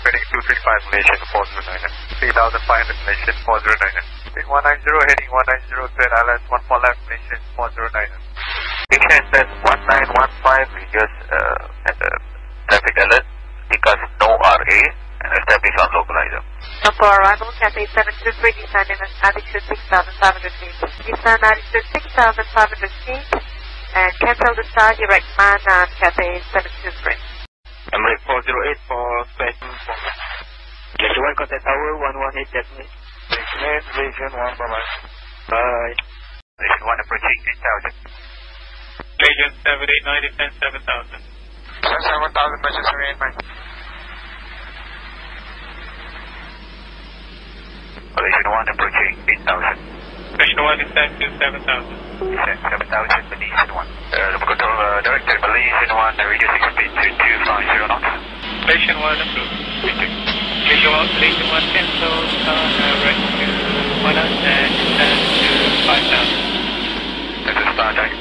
heading 235 Malaysian 409. 3500 Malaysian 409. Heading 190 heading 190 clear ILS 14 left Malaysian 409. Dixon says 1915 reduce uh, at, uh, traffic alert because no RA and establish on localizer. Number arrival, Cathay 723, descending at altitude 6,500 feet. Descend altitude 6,500 feet and cancel the star direct man on Cathay 723. Emirates 408 for station 4. Yes, one contact tower, 118 Japanese. 8, Malaysian 1 bye bye. Bye. Station 1 approaching 8000. Legion 7890 10 7000. 7000 Manchester 8 man. Malaysian 1 approaching 8000. Station 1 is set to 7000. Descent 7000 Malaysian 1. Uh, control uh, director Malaysian 1 uh, reducing speed to 250 knots. Station 1 approved. Legion 1, Legion 1 cancel star direct to Mana and descend to 5000. This is Star Direct